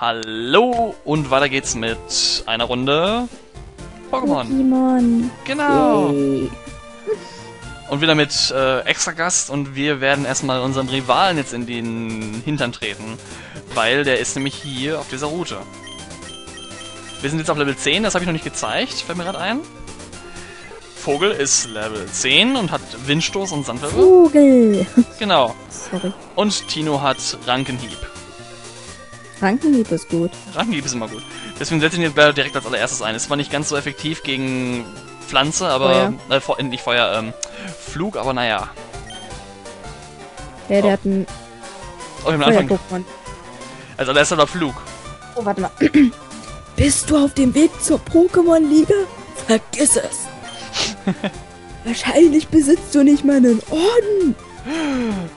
Hallo und weiter geht's mit einer Runde Pokémon. Pokémon. Genau. Yay. Und wieder mit äh, extra Gast und wir werden erstmal unserem Rivalen jetzt in den Hintern treten, weil der ist nämlich hier auf dieser Route. Wir sind jetzt auf Level 10, das habe ich noch nicht gezeigt, fällt mir gerade ein. Vogel ist Level 10 und hat Windstoß und Sandwirbel. Vogel. Genau. Sorry. Und Tino hat Rankenhieb. Rankenhieb ist gut. Rankenhieb ist immer gut. Deswegen setze ich ihn jetzt direkt als allererstes ein. Es war nicht ganz so effektiv gegen Pflanze, aber äh, Fe- nicht Feuer, ähm, Flug, aber naja. Ja, der Oh. hat einen Oh, am Anfang, Feuer-Pokémon. als allererstes war Flug. Oh, warte mal. Bist du auf dem Weg zur Pokémon-Liga? Vergiss es. Wahrscheinlich besitzt du nicht mal einen Orden.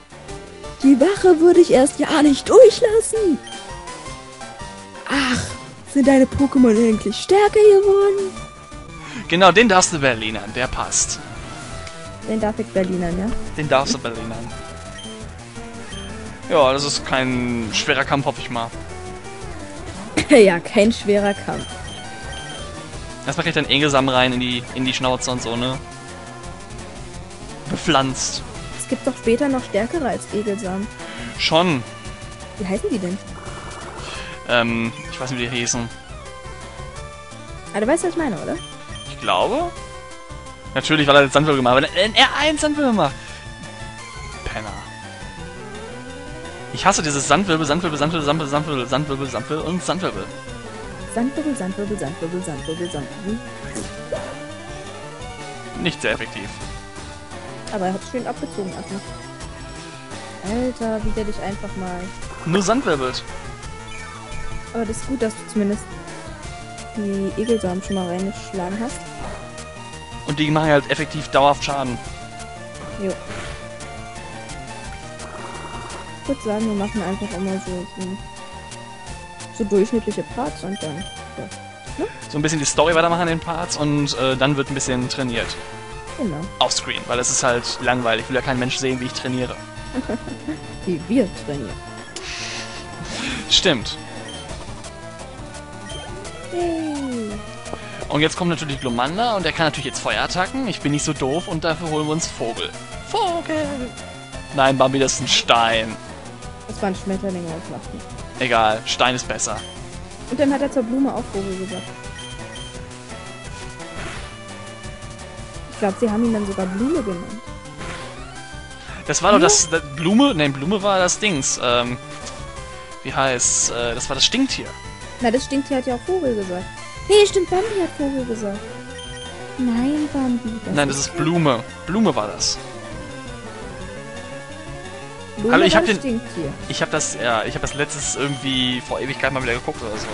Die Wache würde ich erst ja nicht durchlassen. Ach, sind deine Pokémon eigentlich stärker geworden? Genau, den darfst du Berlinern, der passt. Den darf ich Berlinern, ja? Den darfst du Berlinern. Ja, das ist kein schwerer Kampf, hoffe ich mal. ja, kein schwerer Kampf. Erstmal kriegt er einen Egelsam rein in die, in die Schnauze und so, ne? Bepflanzt. Es gibt doch später noch stärkere als Egelsamen. Schon. Wie heißen die denn? Ähm, ich weiß nicht, wie die hießen. Ah, du weißt, was ich meine, oder? Ich glaube. Natürlich, weil er jetzt Sandwirbel gemacht hat. Aber er R1 Sandwirbel macht. Penner. Ich hasse dieses Sandwirbel, Sandwirbel, Sandwirbel, Sandwirbel, Sandwirbel, Sandwirbel, Sandwirbel und Sandwirbel. Sandwirbel, Sandwirbel, Sandwirbel, Sandwirbel, Sandwirbel. Nicht sehr effektiv. Aber er hat schön abgezogen erstmal. Alter, wie der dich einfach mal. Nur Sandwirbelt. Aber das ist gut, dass du zumindest die Egelsamen schon mal reingeschlagen hast. Und die machen halt effektiv dauerhaft Schaden. Jo. Ich würde sagen, wir machen einfach immer so, so, so durchschnittliche Parts und dann. Ja, So ein bisschen die Story weitermachen in den Parts und äh, dann wird ein bisschen trainiert. genau. Offscreen, weil es ist halt langweilig. Will ja kein Mensch sehen, wie ich trainiere. Wie wir trainieren. Stimmt. Und jetzt kommt natürlich Glomanda und der kann natürlich jetzt Feuerattacken. Ich bin nicht so doof und dafür holen wir uns Vogel. Vogel! Nein, Bambi, das ist ein Stein. Das war ein Schmetterling aus Lachen. Egal, Stein ist besser. Und dann hat er zur Blume auch Vogel gesagt. Ich glaube, sie haben ihn dann sogar Blume genannt. Das war doch das, das Blume, nein, Blume war das Dings. Ähm, wie heißt, äh, das war das Stinktier. Na, das Stinktier hat ja auch Vogel gesagt. Nee, stimmt, Bambi hat Vogel gesagt. Nein, Bambi. Nein, das ist Blume. Blume war das. Blume Hallo, ich hab das den- Stinktier. Ich habe das, ja, ich habe das letztes irgendwie vor Ewigkeit mal wieder geguckt oder so.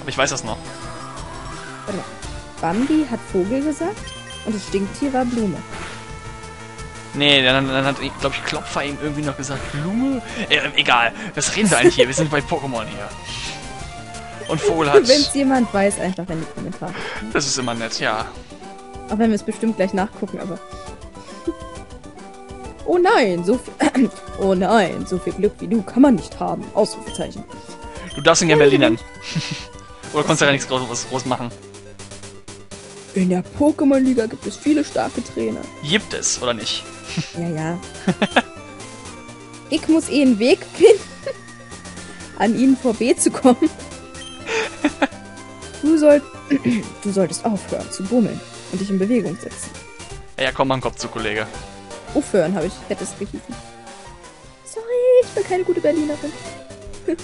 Aber ich weiß das noch. Warte mal. Bambi hat Vogel gesagt und das Stinktier war Blume. Nee, dann, dann hat, glaube ich, Klopfer ihm irgendwie noch gesagt, Blume? Äh, egal, was reden wir eigentlich hier? Wir sind bei Pokémon hier. Und Vogel hat... Wenn es jemand weiß, einfach in die Kommentare. Das ist immer nett, ja. Auch wenn wir es bestimmt gleich nachgucken, aber. Oh nein, so viel. Oh nein, so viel Glück wie du kann man nicht haben. Ausrufezeichen. Du darfst ihn gerne Berlinern. Oder konntest du ja nichts groß, groß machen. In der Pokémon-Liga gibt es viele starke Trainer. Gibt es, oder nicht? Ja, ja. ich muss eh einen Weg finden, an ihnen kommen. Du, soll, du solltest aufhören zu bummeln und dich in Bewegung setzen. Ja, ja, komm mal Kopf zu, Kollege. Aufhören, habe ich fettes gehießen. Sorry, ich bin keine gute Berlinerin.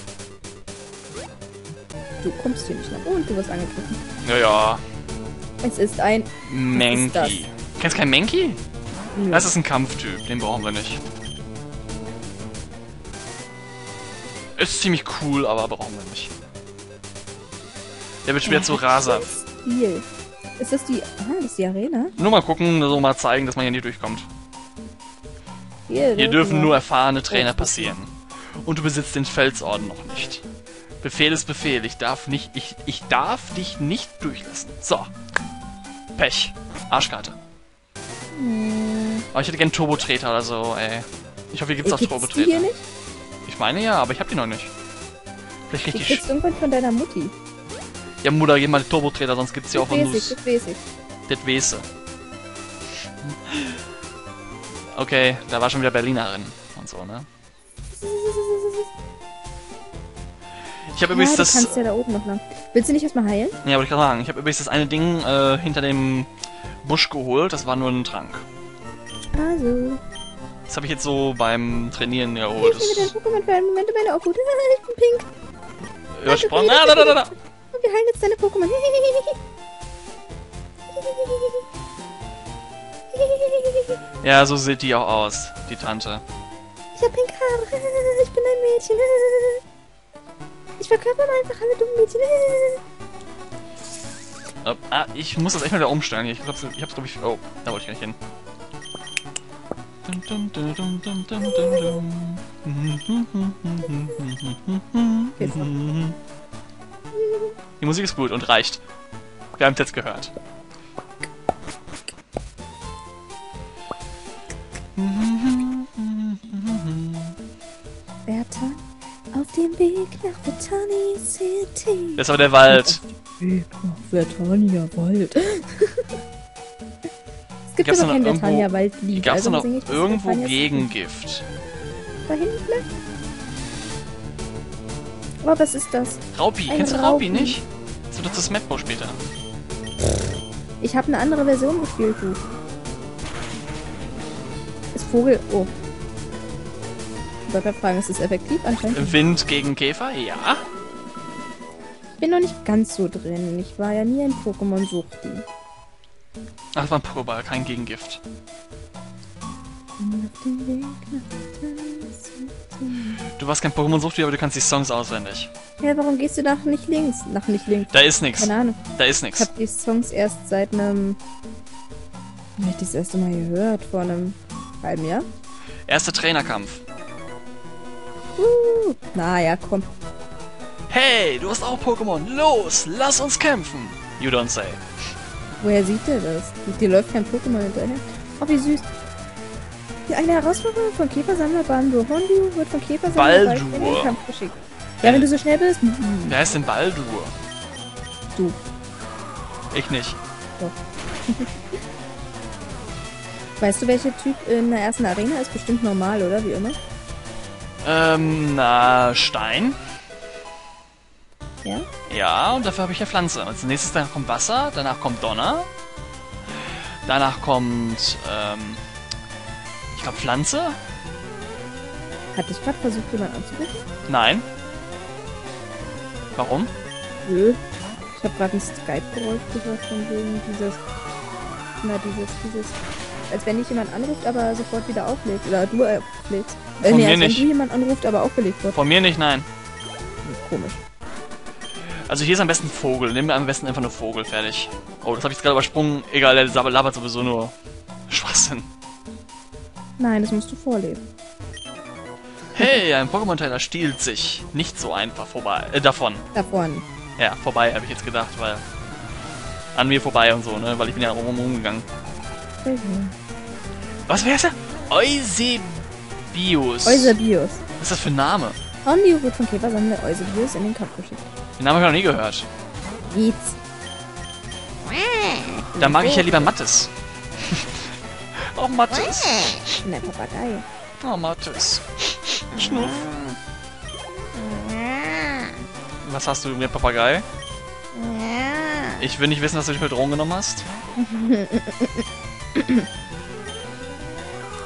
Du kommst hier nicht nach und du wirst angegriffen. Ja, ja. Es ist ein... Menki. Kennst du keinen Menki? Nö. Das ist ein Kampftyp, den brauchen wir nicht. Ist ziemlich cool, aber brauchen wir nicht. Der wird schwer Er zu Stil. Ist das die... Ah, das ist die Arena? Nur mal gucken, so mal zeigen, dass man hier nicht durchkommt. Hier, Hier dürfen nur erfahrene Trainer passieren. Und du besitzt den Felsorden noch nicht. Befehl ist Befehl. Ich darf nicht, ich, ich darf dich nicht durchlassen. So. Pech. Arschkarte. Hm. Aber ich hätte gern Turbo-Treter oder so, ey. Ich hoffe, hier gibt's auch Gibt's die hier Turbo-Treter. nicht? Ich meine ja, aber ich hab die noch nicht. Vielleicht Du richtig. kriegst irgendwann von deiner Mutti. Ja, Mutter, geh mal die Turbo-Treter, sonst gibt's ja auch Das von weiß ich, Nus. das weiß ich. Das Wese. Okay, da war schon wieder Berlinerin und so, ne? Ich habe übrigens ja, du das. kannst ja da oben noch lang. Willst du nicht erstmal heilen? Ja, wollte ich gerade sagen. Ich habe übrigens das eine Ding äh, hinter dem Busch geholt. Das war nur ein Trank. Also. Das habe ich jetzt so beim Trainieren Ich geholt. nehme dein Das Pokémon für einen Moment in meine Obhut. Ich bin pink. übersprungen. Ah, da, da, da, da. Heilen jetzt deine Pokémon. Ja, so sieht die auch aus, die Tante. Ich hab pink Haare. Ich bin ein Mädchen. Ich verkörper einfach alle dummen Mädchen. Ah, ich muss das echt mal wieder umstellen. Ich hab's, ich hab's glaube ich. Oh, da wollte ich gar nicht hin. Dum, dum, Die Musik ist gut und reicht. Wir haben es jetzt gehört. Bertha, auf dem Weg nach Botany City. Das ist aber der Wald. Weg nach Vertania Wald. es gibt Gab's aber da kein noch irgendwo- Vertania Waldlied. Gab es da also noch irgendwo Vertania. Gegengift? Da hinten? Oh, was ist das? Raupi, Ein kennst du Raupi nicht? Das doch das Smetbo später. Ich habe eine andere Version gespielt, du. Ist Vogel. Oh. Ich wollte fragen, ist das effektiv anscheinend? Wind gegen Käfer? Ja. Ich bin noch nicht ganz so drin. Ich war ja nie ein Pokémon-Suchti. Ach, das war ein Pokéball, kein Gegengift. Auf dem Weg nach Botany City. Du warst kein Pokémon-Suchti, aber du kannst die Songs auswendig. Ja, warum gehst du nach nicht links? Nach nicht links. Da ist nix. Keine Ahnung. Da ist Ich nix. habe die Songs erst seit einem. Hab ich das erste Mal gehört? Vor einem halben Jahr? Erster Trainerkampf. Uh, na ja, komm. Hey, du hast auch Pokémon. Los, lass uns kämpfen. You don't say. Woher sieht der das? Dir läuft kein Pokémon hinterher. Oh, wie süß. Die eine Herausforderung von Käfersammler Baldur. Hondu wird von Käfersammler Baldur in den. Kampf geschickt. Ja, wenn du so schnell bist. hm, Wer heißt denn Baldur? Du. Ich nicht. Weißt du, welcher Typ in der ersten Arena ist? Bestimmt normal, oder? Wie immer. Ähm, na, Stein. Ja? Ja, und dafür habe ich ja Pflanze. Als nächstes danach kommt Wasser, danach kommt Donner. Danach kommt, ähm, glaube Pflanze? Hat dich gerade versucht, jemand anzurufen? Nein. Warum? Nö. Ich habe gerade ein Skype-Geräusch gehört von wegen dieses. Na, dieses, dieses. Als wenn dich jemand anruft, aber sofort wieder auflegt. Oder du äh, auflegst. Äh, Von nee, mir als nicht. wenn du jemand anruft, aber aufgelegt wird. Von mir nicht, nein. Hm, Komisch. Also hier ist am besten Vogel. Nehmen wir am besten einfach nur Vogel, fertig. Oh, das habe ich jetzt gerade übersprungen. Egal, der labert sowieso nur Schwachsinn. Nein, das musst du vorlesen. Hey, ein Pokémon-Teiler stiehlt sich. Nicht so einfach vorbei. Äh, davon. Da vorne. Ja, vorbei, habe ich jetzt gedacht, weil... An mir vorbei und so, ne? Weil ich bin ja rum rumgegangen. Was wäre das? Eusebius. Eusebius. Was ist das für ein Name? Hondio wird von Käfersammler Eusebius in den Kampf geschickt. Den Namen habe ich noch nie gehört. Geht's. Da mag ich ja lieber Mattes. Oh, Mattes. Nein, Papagei. Oh, Mattes. Schnuff. Was hast du mit Papagei? Ich will nicht wissen, was du dich mit Drogen genommen hast.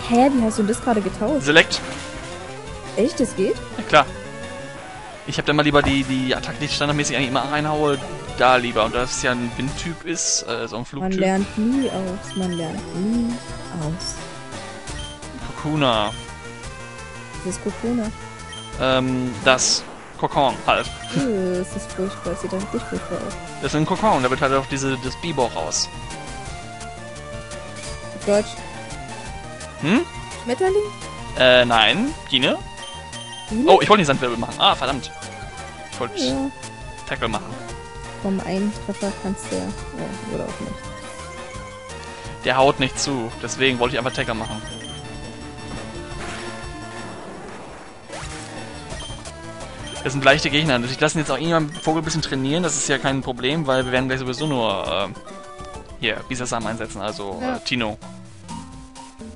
Hä, wie hast du das gerade getauscht? Select. Echt, das geht? Ja, klar. Ich habe dann mal lieber die, die Attacke, die ich standardmäßig eigentlich immer reinhaue, da lieber. Und da es ja ein Windtyp ist, äh, so ein Man Flugtyp. lernt nie aus. Man lernt nie aus. Kokuna. Das ist Kokona. Ähm, das Kokon halt. Uh, es ist furchtbar. Es sieht richtig furchtbar aus. Das ist ein Kokon, da wird halt auch diese, das Bibo raus. Deutsch. Hm? Schmetterling? Äh, nein. Biene? Oh, ich wollte nicht Sandwirbel machen. Ah, verdammt. Ich wollte Ja. Tackle machen. Vom einen Treffer kannst du ja. Oh, oder auch nicht. Der haut nicht zu. Deswegen wollte ich einfach Tackle machen. Das sind leichte Gegner. Also ich lasse jetzt auch irgendwann Vogel ein bisschen trainieren, das ist ja kein Problem, weil wir werden gleich sowieso nur äh, hier Bisasam einsetzen, also Ja. äh, Tino.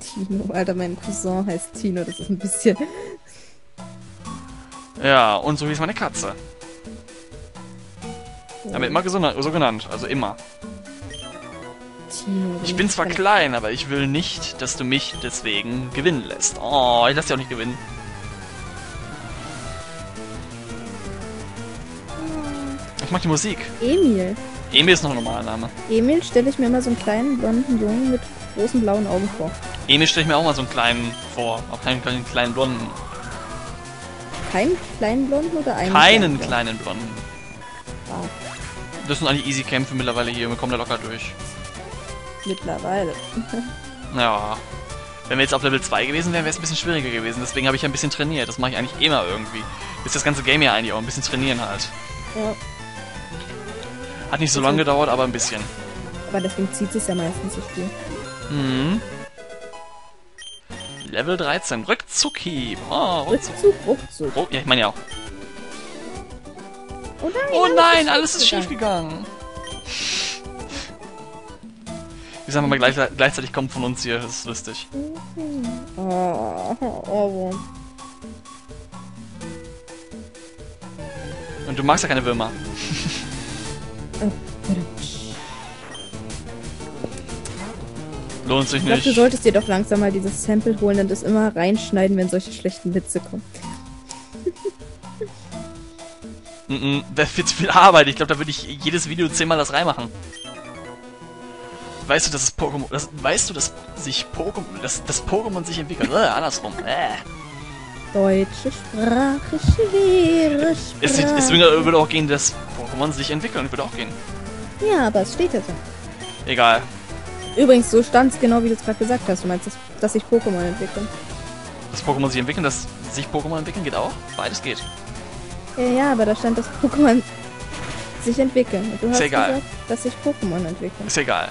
Tino, Alter, mein Cousin heißt Tino, das ist ein bisschen. Ja, und so hieß meine Katze. Aber immer so genannt, also immer. Ich bin zwar klein, aber ich will nicht, dass du mich deswegen gewinnen lässt. Oh, ich lass dich auch nicht gewinnen. Ich mag die Musik. Emil. Emil ist noch ein normaler Name. Emil stelle ich mir immer so einen kleinen blonden Jungen mit großen blauen Augen vor. Emil stelle ich mir auch mal so einen kleinen vor. Auch keinen, keinen kleinen Blonden. Keinen kleinen blonden oder einen? Keinen kleinen blonden? Blonden. Ah, Das sind eigentlich easy Kämpfe mittlerweile hier. Wir kommen da locker durch. mittlerweile. Ja. Wenn wir jetzt auf Level 2 gewesen wären, wäre es ein bisschen schwieriger gewesen. Deswegen habe ich ja ein bisschen trainiert. Das mache ich eigentlich immer irgendwie. Ist das ganze Game ja eigentlich auch ein bisschen trainieren halt. Ja, Hat nicht so lange gedauert, aber ein bisschen. aber deswegen zieht sich ja meistens das Spiel. Mhm. Level 13. Rückzuckhieb. Oh, Rückzuck. Rückzug, Rückzug. Oh, ja, ich meine ja auch. Oh nein, Oh nein, alles ist schief gegangen. Wir sagen mal gleich, gleichzeitig kommt von uns hier. Das ist lustig. Oh, oh, oh. Und du magst ja keine Würmer. Lohnt sich Ich glaube, du nicht. solltest dir doch langsam mal dieses Sample holen und das immer reinschneiden, wenn solche schlechten Witze kommen. Mhm, wäre viel zu viel Arbeit. Ich glaube, da würde ich jedes Video zehnmal das reinmachen. Weißt du, dass es Pokémon. Das, weißt du, dass sich Pokémon. Dass das Pokémon sich entwickelt? Äh, andersrum. Äh. Deutsche Sprache, schwere Sprache. Es, es würde würde auch gehen, dass Pokémon sich entwickeln. Würde auch gehen. Ja, aber es steht ja so. Egal. Übrigens, so stand es genau, wie du es gerade gesagt hast. Du meinst, dass, dass sich Pokémon entwickeln. Dass Pokémon sich entwickeln, dass sich Pokémon entwickeln, geht auch. Beides geht. Ja, ja, aber da stand, dass Pokémon sich entwickeln. Und du hast egal. gesagt, dass sich Pokémon entwickeln. Ist egal.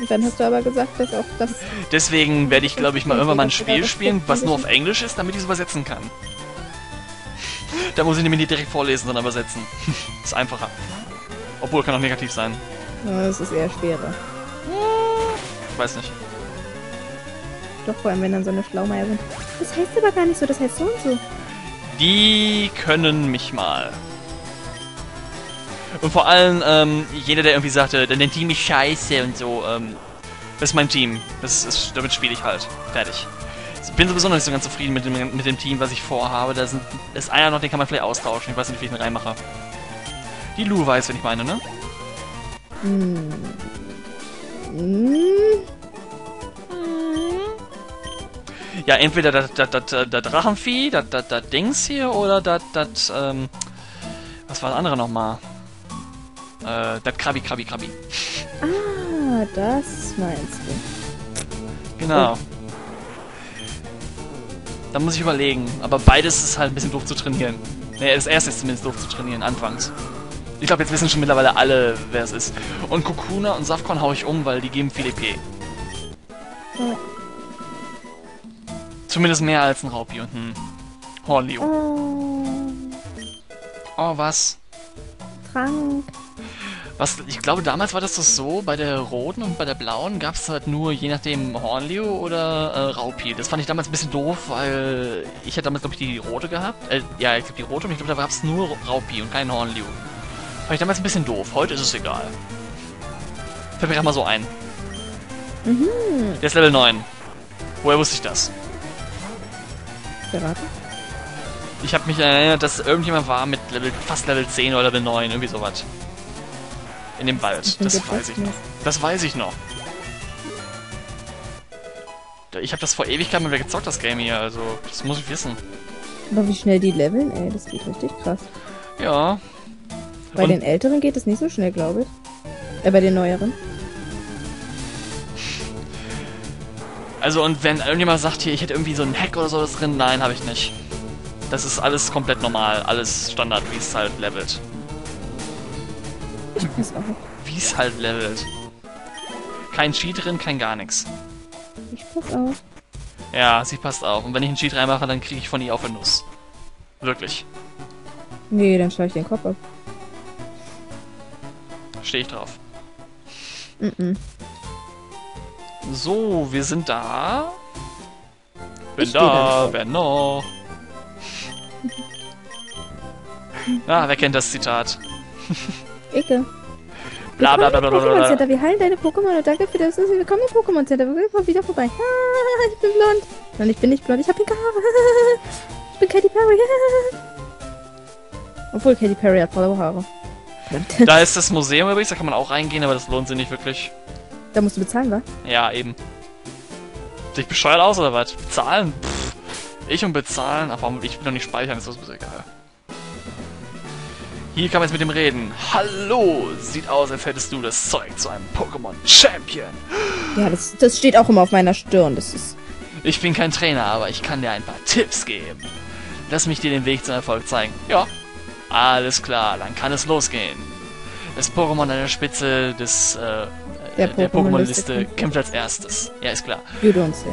Und dann hast du aber gesagt, dass auch das... Deswegen werde ich, glaube ich, mal irgendwann mal ein Spiel spielen, was nur auf Englisch ist, damit ich es übersetzen kann. Da muss ich nämlich nicht direkt vorlesen, sondern übersetzen. ist einfacher. Obwohl, kann auch negativ sein. Ja, das ist eher schwerer. Ich weiß nicht. Doch, vor allem, wenn dann so eine Schlaumeier sind. Das heißt aber gar nicht so, das heißt so und so. Die können mich mal. Und vor allem, ähm, jeder, der irgendwie sagte, dann nennt die mich scheiße und so, ähm, das ist mein Team. Das ist, damit spiele ich halt. Fertig. Ich bin sowieso noch nicht so ganz zufrieden mit dem, mit dem Team, was ich vorhabe. Da sind, ist einer noch, den kann man vielleicht austauschen. Ich weiß nicht, wie ich ihn reinmache. Die Lu weiß, wenn ich meine, ne? Hm. Hm. Ja, entweder das, das, das, das Drachenvieh, das, das, das Dings hier, oder das, das, ähm, was war das andere nochmal? Äh, das Krabi, Krabi, Krabi. Ah, das meinst du. Genau. Da muss ich überlegen. Aber beides ist halt ein bisschen doof zu trainieren. Ne, das erste ist zumindest doof zu trainieren, anfangs. Ich glaube, jetzt wissen schon mittlerweile alle, wer es ist. Und Kokuna und Safkon hau ich um, weil die geben viel EP. Ja. Zumindest mehr als ein Raupi und ein Hornlio. Oh, Oh, was? Trank. Was, ich glaube, damals war das doch so, bei der roten und bei der blauen gab es halt nur, je nachdem, Hornlio oder äh, Raupi. Das fand ich damals ein bisschen doof, weil ich hatte damals, glaube ich, die rote gehabt. Äh, ja, ich glaube, die rote und ich glaube, da gab es nur Raupi und kein Hornlio. Fand ich damals ein bisschen doof. Heute ist es egal. Fällt mir gerade mal so ein. Mhm. Der ist Level 9. Woher wusste ich das? Beraten? Ich habe mich erinnert, dass irgendjemand war mit Level, fast Level 10 oder Level 9, irgendwie sowas. In dem Wald. Das weiß ich noch. Das weiß ich noch. Ich habe das vor Ewigkeit mal wieder gezockt, das Game hier, also das muss ich wissen. Aber wie schnell die leveln, ey, das geht richtig krass. Ja. Bei Und- den älteren geht es nicht so schnell, glaube ich. Äh, bei den neueren. Also und wenn irgendjemand sagt hier, ich hätte irgendwie so einen Hack oder sowas drin, nein, habe ich nicht. Das ist alles komplett normal, alles Standard, wie es halt levelt. Ich pass auf. Wie es halt levelt. Kein Cheat drin, kein gar nichts. Ich pass auf. Ja, sie passt auf. Und wenn ich einen Cheat reinmache, dann kriege ich von ihr auf eine Nuss. Wirklich. Nee, dann schlag ich den Kopf ab. Stehe ich drauf. Mhm. So, wir sind da. Bin Ich da wer noch? Ah, wer kennt das Zitat? Ecke. Bla bla bla bla bla Pokémon bla. Center, wir heilen deine Pokémon und danke für das. Willkommen im Pokémon Center. Wir kommen wieder vorbei. Ah, ich bin blond. Nein, ich bin nicht blond. Ich habe pinke Haare. Ich bin Katy Perry. Obwohl Katy Perry hat blaue Haare. Da ist das Museum übrigens, da kann man auch reingehen, aber das lohnt sich nicht wirklich. Da musst du bezahlen, wa? Ja, eben. Dich bescheuert aus oder was? Bezahlen? Pff. Ich und bezahlen? Ach, warum? Ich will doch nicht speichern, ist das mir egal. Hier kann man jetzt mit dem reden. Hallo! Sieht aus, als hättest du das Zeug zu einem Pokémon Champion. Ja, das, das steht auch immer auf meiner Stirn. Das ist. Ich bin kein Trainer, aber ich kann dir ein paar Tipps geben. Lass mich dir den Weg zum Erfolg zeigen. Ja. Alles klar, dann kann es losgehen. Das Pokémon an der Spitze des, äh, Der der Pokémon-Liste kämpft als erstes. Ja, ist klar. You don't say.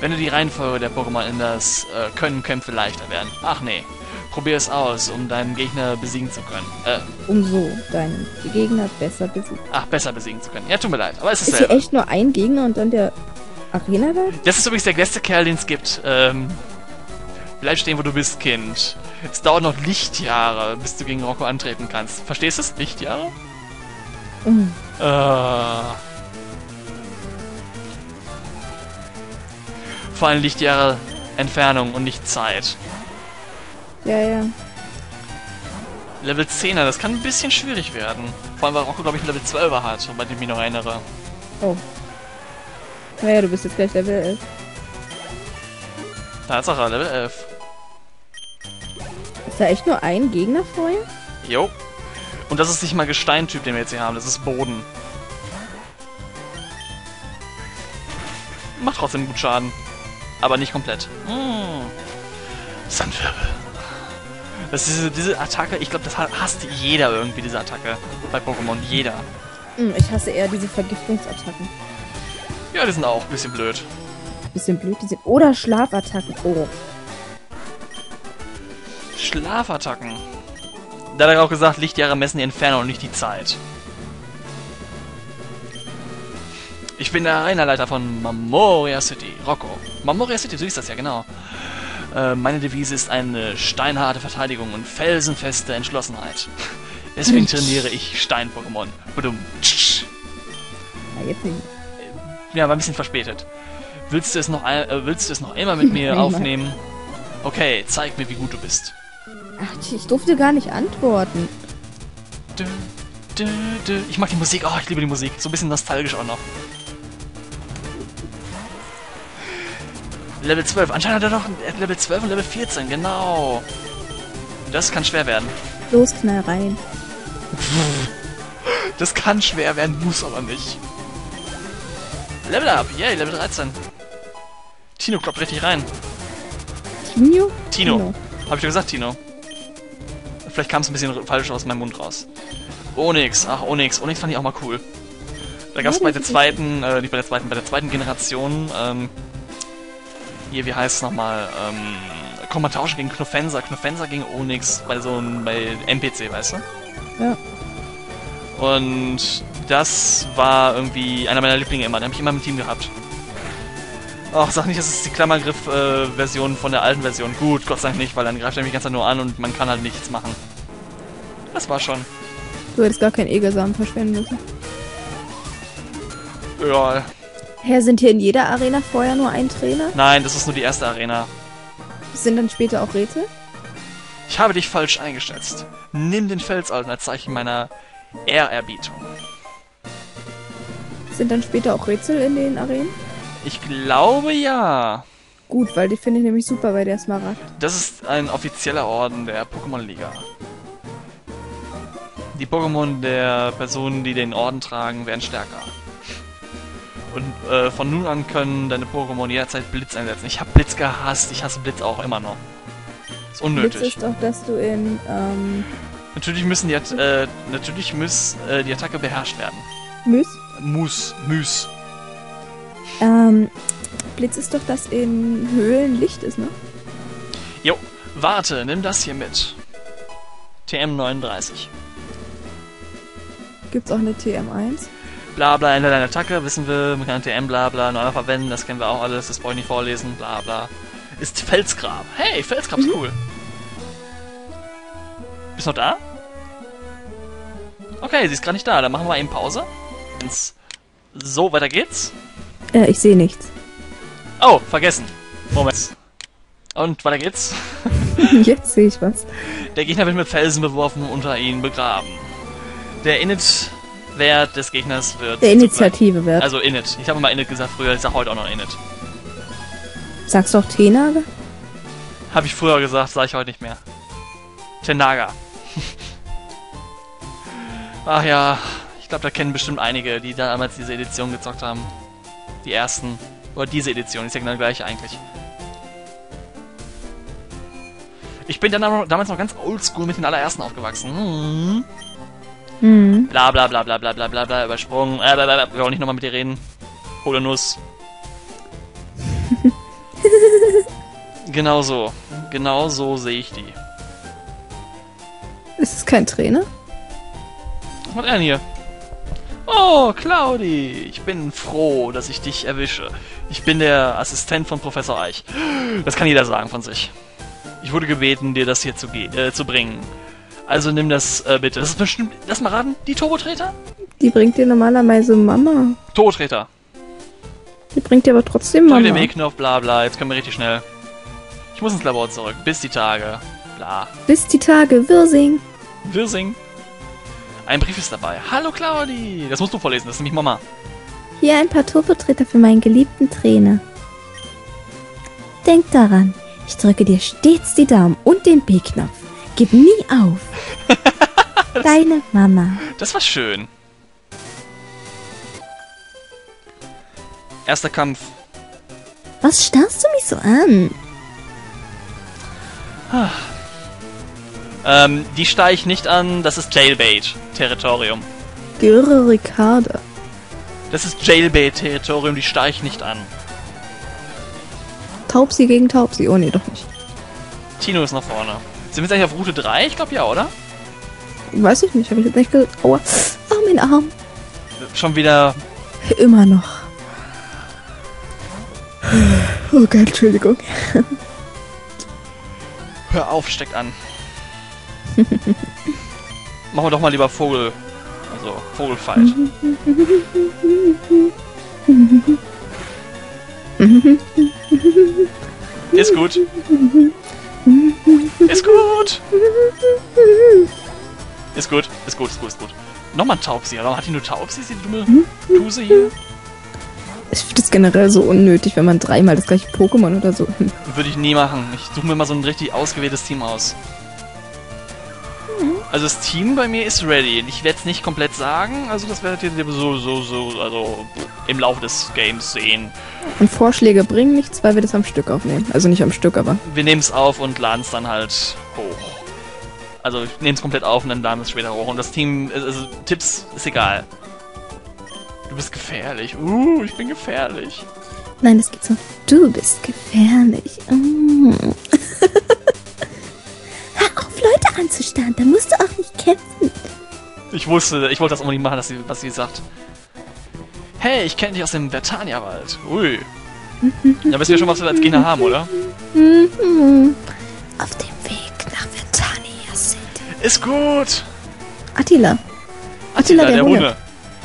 Wenn du die Reihenfolge der Pokémon änderst, äh, können Kämpfe leichter werden. Ach nee. Probier es aus, um deinen Gegner besiegen zu können. Äh, Um so deinen Gegner besser besiegen. ach, besser besiegen zu können. Ja, tut mir leid, aber es ist Ist hier selber. echt nur ein Gegner und dann der Arena da? Das ist übrigens der beste Kerl, den es gibt. Ähm, bleib stehen, wo du bist, Kind. Es dauert noch Lichtjahre, bis du gegen Rocco antreten kannst. Verstehst du es? Lichtjahre? Mhm. Äh. Vor allem Lichtjahre Entfernung und nicht Zeit. Ja, ja. Level 10er, das kann ein bisschen schwierig werden. Vor allem, weil Rocco, glaube ich, Level 12er hat, bei dem ich mich noch erinnere. Oh. Naja, du bist jetzt gleich Level 11. Tatsache, Level 11. Ist da echt nur ein Gegner vorher? Jo. Und das ist nicht mal Gesteintyp, den wir jetzt hier haben, das ist Boden. Macht trotzdem gut Schaden. Aber nicht komplett. Mmh. Sandwirbel. Das ist diese, diese Attacke, ich glaube, das ha- hasst jeder irgendwie, diese Attacke. Bei Pokémon, jeder. Hm, ich hasse eher diese Vergiftungsattacken. Ja, die sind auch ein bisschen blöd. Bisschen blöd, die sind. Oder Schlafattacken. Oh. Schlafattacken. Da hat er auch gesagt, Lichtjahre messen die Entfernung und nicht die Zeit. Ich bin der Arena-Leiter von Mamoria City, Rocco. Mamoria City, so ist das ja, genau. Äh, meine Devise ist eine steinharte Verteidigung und felsenfeste Entschlossenheit. Deswegen trainiere ich Stein-Pokémon. Badum. Ja, jetzt nicht. Ja, war ein bisschen verspätet. Willst du es noch, äh, willst du es noch einmal mit mir aufnehmen? Okay, zeig mir, wie gut du bist. Ach, ich durfte gar nicht antworten. Dü, dü, dü. Ich mag die Musik. Oh, ich liebe die Musik. So ein bisschen nostalgisch auch noch. Level 12. Anscheinend hat er hat Level 12 und Level 14. Genau. Das kann schwer werden. Los, knall rein. Das kann schwer werden, muss aber nicht. Level up. Yay, Level 13. Tino kloppt richtig rein. Tino? Tino. Hab ich ja gesagt, Tino. Vielleicht kam es ein bisschen falsch aus meinem Mund raus. Onyx, ach Onyx, Onyx fand ich auch mal cool. Da gab es bei der zweiten, äh, nicht bei der zweiten, bei der zweiten Generation, ähm, hier, wie heißt es nochmal, ähm, komm mal tauschen gegen Knofenser, Knofenser gegen Onyx bei so einem, bei NPC, weißt du? Ja. Und das war irgendwie einer meiner Lieblinge immer, den habe ich immer im Team gehabt. Ach, sag nicht, das ist die Klammergriff-Version von der alten Version. Gut, Gott sei Dank nicht, weil dann greift er mich ganz nur an und man kann halt nichts machen. Das war schon. Du hättest gar keinen Egelsamen verschwenden müssen. Ja, Hä, sind hier in jeder Arena vorher nur ein Trainer? nein, das ist nur die erste Arena. Sind dann später auch Rätsel? Ich habe dich falsch eingeschätzt. Nimm den Felsalten als Zeichen meiner Ehrerbietung. Sind dann später auch Rätsel in den Arenen? Ich glaube ja. Gut, weil die finde ich nämlich super bei der Smaragd. Das ist ein offizieller Orden der Pokémon-Liga. Die Pokémon der Personen, die den Orden tragen, werden stärker. Und äh, von nun an können deine Pokémon jederzeit Blitz einsetzen. Ich habe Blitz gehasst, ich hasse Blitz auch immer noch. Ist unnötig. Blitz ist doch, dass du in, ähm, Natürlich müssen die, At- äh, natürlich muss äh, die Attacke beherrscht werden. Müs. Muss, müs. Ähm, Blitz ist doch, dass in Höhlen Licht ist, ne? Jo, warte, nimm das hier mit. TM39. Gibt's auch eine TM1? Bla bla, Ende deiner Attacke, wissen wir, man kann TM bla bla einmal verwenden, das kennen wir auch alles, das brauche ich nicht vorlesen, bla bla. Ist Felsgrab. Hey, Felsgrab ist cool. Bist du noch da? Okay, sie ist gerade nicht da, dann machen wir eben Pause. Wenn's so, weiter geht's. Äh, ich sehe nichts. Oh, vergessen. Moment. Und weiter geht's. Jetzt sehe ich was. Der Gegner wird mit Felsen beworfen und unter ihnen begraben. Der Init-Wert des Gegners wird... Der Initiative wert. Also Init. Ich habe mal Init gesagt früher, ich sag heute auch noch Init. Sagst du auch Tenage? Habe ich früher gesagt, sage ich heute nicht mehr. Tenaga. Ach ja, ich glaube, da kennen bestimmt einige, die damals diese Edition gezockt haben. Die ersten. Oder diese Edition, ist ja genau gleich eigentlich. Ich bin dann damals noch ganz oldschool mit den allerersten aufgewachsen. Hm. Hm. Bla bla bla bla bla bla bla bla übersprungen. Äh, bla, bla, bla. Wir wollen nicht nochmal mit dir reden. Hole Nuss. genau so. Genau so sehe ich die. Ist es kein Trainer? Was macht er denn hier? Oh, Claudi, ich bin froh, dass ich dich erwische. Ich bin der Assistent von Professor Eich. Das kann jeder sagen von sich. Ich wurde gebeten, dir das hier zu, äh, zu bringen. Also nimm das äh, bitte. Das ist bestimmt, lass mal raten, die Turbotreter? Die bringt dir normalerweise Mama. Turbotreter. Die bringt dir aber trotzdem Drück Mama. den W-Knopf, bla bla, jetzt können wir richtig schnell. Ich muss ins Labor zurück, bis die Tage. Bla. Bis die Tage, Wirsing. Wirsing. Ein Brief ist dabei. Hallo Claudi. Das musst du vorlesen, das ist nämlich Mama. Hier ein paar Turbotreter für meinen geliebten Trainer. Denk daran, ich drücke dir stets die Daumen und den B-Knopf. Gib nie auf. Deine Mama. Das war schön. Erster Kampf. Was starrst du mich so an? Ähm, die steige ich nicht an, das ist Jailbait-Territorium. Göre Ricarda. Das ist Jailbait-Territorium, die steige ich nicht an. Taubsi gegen Taubsi. Oh nee, doch nicht. Tino ist nach vorne. Sind wir jetzt eigentlich auf Route 3? Ich glaube ja, oder? Weiß ich nicht, habe ich jetzt nicht ge... Aua. Oh, mein Arm. Schon wieder. Immer noch. Oh Gott, Entschuldigung. Hör auf, steckt an. Machen wir doch mal lieber Vogel. Also, Vogelfight. Ist gut. Ist gut. Ist gut, ist gut, ist gut, ist gut. Nochmal ein Taubsi. Warum hat die nur Taubsi, die dumme Tuse hier? Ich finde es generell so unnötig, wenn man dreimal das gleiche Pokémon oder so. Würde ich nie machen. Ich suche mir mal so ein richtig ausgewähltes Team aus. Also das Team bei mir ist ready. Ich werde es nicht komplett sagen, also das werdet ihr so, so, so, also im Laufe des Games sehen. Und Vorschläge bringen nichts, weil wir das am Stück aufnehmen. Also nicht am Stück, aber. Wir nehmen es auf und laden es dann halt hoch. Also ich nehme es komplett auf und dann laden wir es später hoch. Und das Team, also Tipps ist egal. Du bist gefährlich. Uh, ich bin gefährlich. Nein, das geht so. Du bist gefährlich. Mm. Hör auf, Leute anzustarren. Da musst du kämpfen. Ich wusste, ich wollte das unbedingt machen, dass sie, was sie sagt. Hey, ich kenne dich aus dem Vertania-Wald. Ui. Da wissen wir schon, was wir als Gegner haben, oder? Auf dem Weg nach Vertania City. Ist gut. Attila. Attila, der, der Hunde.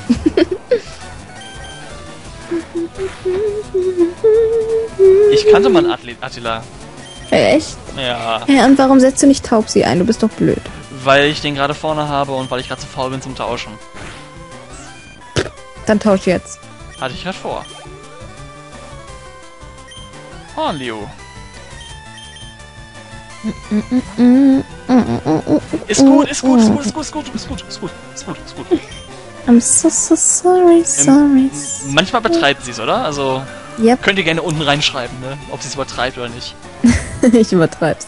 ich kannte mal einen Attila. Echt? Ja, Ja, und warum setzt du nicht Taubsi ein? Du bist doch blöd. Weil ich den gerade vorne habe und weil ich gerade zu faul bin zum Tauschen. Dann tausch jetzt. Hatte ich gerade vor. Hornliu. Ist gut, ist gut, ist gut, ist gut, ist gut, ist gut, ist gut, ist gut, ist gut. I'm so, so sorry, sorry. Manchmal betreibt sie es, oder? Also Yep, könnt ihr gerne unten reinschreiben, ne? Ob sie es übertreibt oder nicht. ich übertreib's.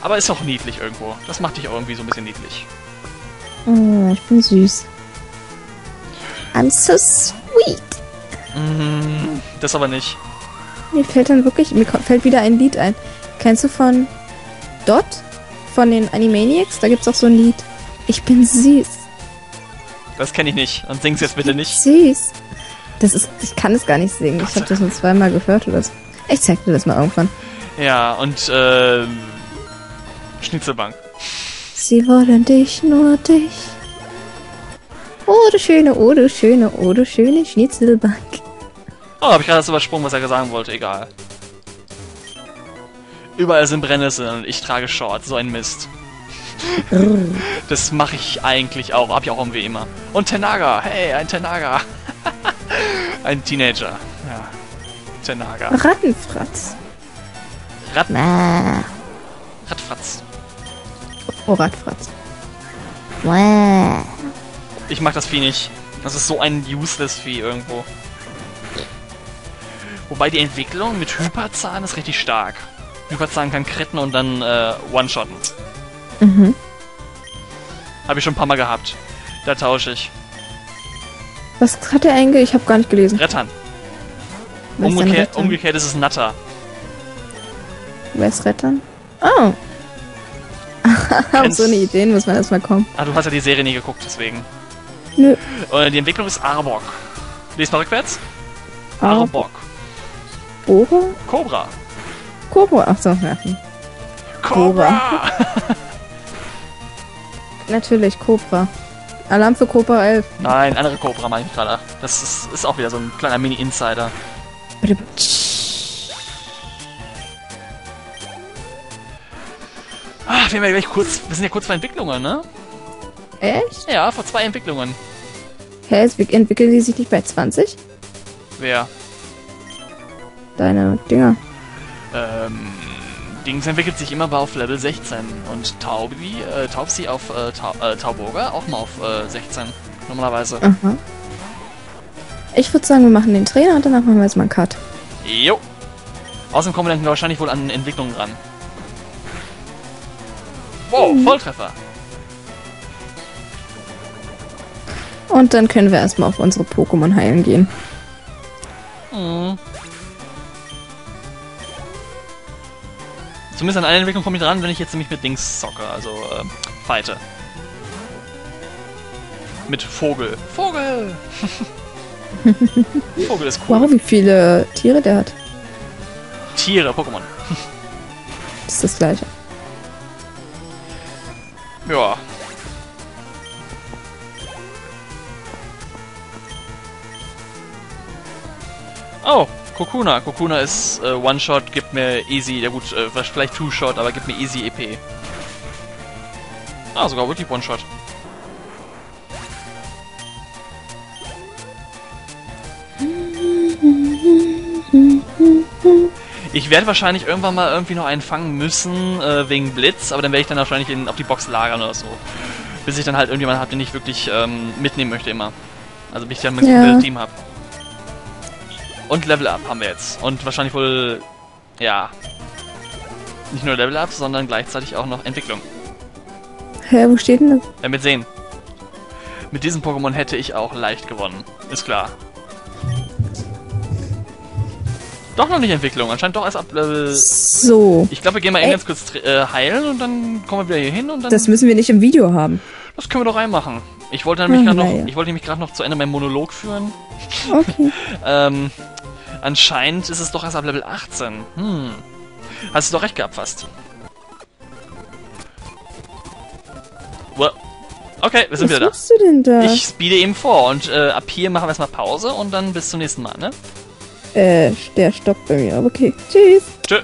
Aber ist auch niedlich irgendwo. Das macht dich auch irgendwie so ein bisschen niedlich. Oh, ich bin süß. I'm so sweet. Mm, das aber nicht. Mir fällt dann wirklich, mir fällt wieder ein Lied ein. Kennst du von Dot? von den Animaniacs, da gibt's auch so ein Lied. Ich bin süß. Das kenne ich nicht. Und sing's jetzt bitte nicht. Süß. Das ist, ich kann es gar nicht singen. Ich habe das nur zweimal gehört oder so. Ich zeig dir das mal irgendwann. Ja, und äh, Schnitzelbank. Sie wollen dich, nur dich. Oh, du schöne, oh, du schöne, oh, du schöne Schnitzelbank. Oh, habe ich gerade das übersprungen, was er sagen wollte. Egal. Überall sind Brennnesseln und ich trage Shorts. So ein Mist. das mache ich eigentlich auch. Hab ich auch irgendwie immer. Und Tenaga. Hey, ein Tenaga. ein Teenager. Ja. Tenaga. Rattenfratz. Rat Mäh. Radfratz. Oh. Ich mag das Vieh nicht. Das ist so ein useless Vieh irgendwo. Wobei die Entwicklung mit Hyperzahn ist richtig stark. Hyperzahn kann kritten und dann äh, One-Shotten. Mhm. Habe ich schon ein paar Mal gehabt. Da tausche ich. Was hat der eigentlich? Ich habe gar nicht gelesen. Rettern. Umgekehrt, Rettern? umgekehrt ist es Natter. Wer ist Rettern? Oh. Auf so eine Idee muss man erstmal kommen. Ah, du hast ja die Serie nie geguckt, deswegen. Nö. Äh, die Entwicklung ist Arbok. Lies mal rückwärts. Ah, Arbok. Bora? Cobra. Cobra. Ach so, ja. Cobra! Natürlich, Cobra. Alarm für Cobra 11. Nein, andere Cobra meine ich gerade. Das ist, ist auch wieder so ein kleiner Mini-Insider. Ah, wir, haben ja gleich kurz, wir sind ja kurz vor Entwicklungen, ne? Echt? Ja, vor zwei Entwicklungen. Hä, entwickeln die sich nicht bei 20? Wer? Deine Dinger. Ähm, Dings entwickelt sich immer auf Level 16 und Taubi, äh, Taubsi auf äh, äh, Tauburger auch mal auf äh, 16 normalerweise. Aha. Ich würde sagen, wir machen den Trainer und danach machen wir jetzt mal einen Cut. Jo. Außerdem kommen wir dann wahrscheinlich wohl an Entwicklungen ran. Wow, Volltreffer. Und dann können wir erstmal auf unsere Pokémon heilen gehen. Mhm. Zumindest an eine Entwicklung komme ich dran, wenn ich jetzt nämlich mit Dings zocke, also äh, fighte. Mit Vogel. Vogel! Vogel ist cool. Wow, wie viele Tiere der hat. Tiere, Pokémon. Das ist das gleiche. Ja. Oh, Kokuna. Kokuna ist äh, One-Shot, gibt mir easy, ja gut, äh, vielleicht Two-Shot, aber gibt mir easy EP. Ah, sogar wirklich One-Shot. Ich werde wahrscheinlich irgendwann mal irgendwie noch einen fangen müssen, äh, wegen Blitz, aber dann werde ich dann wahrscheinlich in, auf die Box lagern oder so. Bis ich dann halt irgendjemand habe, den ich wirklich ähm, mitnehmen möchte immer. Also bis ich dann mein Ja. Team habe. Und Level Up haben wir jetzt. Und wahrscheinlich wohl, ja, nicht nur Level Up, sondern gleichzeitig auch noch Entwicklung. Hä, wo steht denn das? Werden wir sehen. Mit diesem Pokémon hätte ich auch leicht gewonnen. Ist klar. Doch noch nicht Entwicklung. Anscheinend doch erst ab Level... So. Ich glaube, wir gehen mal eben Ey. ganz kurz äh, heilen und dann kommen wir wieder hier hin und dann... Das müssen wir nicht im Video haben. Das können wir doch reinmachen. Ich wollte nämlich Hm, gerade noch, naja. ich wollte nämlich gerade noch zu Ende meinen Monolog führen. Okay. Ähm, anscheinend ist es doch erst ab Level 18. Hm. Hast du doch recht gehabt fast. Okay, wir sind Was wieder da. machst du denn da? Ich speede eben vor und äh, ab hier machen wir erstmal Pause und dann bis zum nächsten Mal, ne? Äh, der stoppt bei mir. Okay. Tschüss. Tschö.